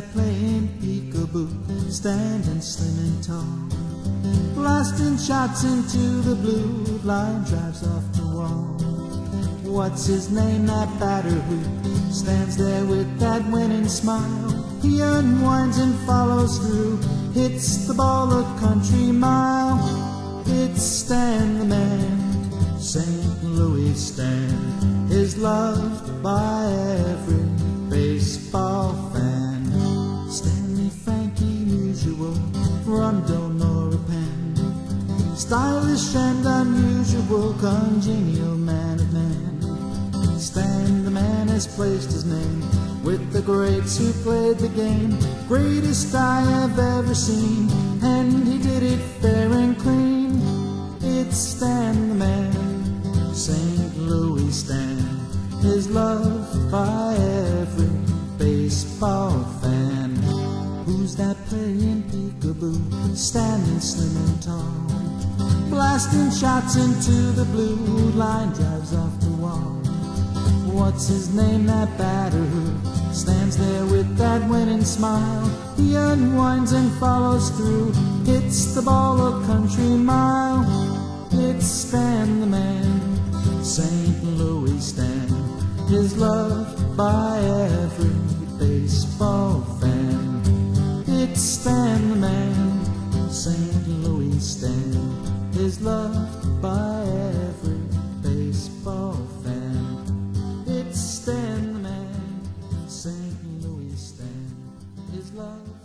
that playing peekaboo, standing slim and tall? Blasting shots into the blue, line drives off the wall. What's his name, that batter who stands there with that winning smile? He unwinds and follows through, hits the ball a country mile. It's Stan the man, St. Louis Stan, is loved by Rondo nor a pen. Stylish and unusual, congenial man of man. Stan the man has placed his name with the greats who played the game. Greatest I have ever seen, and he did it fair and clean. It's Stan the man, St. Louis Stan, is loved by every baseball fan. Who's that playing standing slim and tall? Blasting shots into the blue, line drives off the wall. What's his name, that batter who stands there with that winning smile? He unwinds and follows through, hits the ball a country mile. It's Stan the man, St. Louis Stan, is loved by every baseball fan. It's Stan St. Stan, is loved by every baseball fan. It's Stan the man, St. Louis Stan, is loved.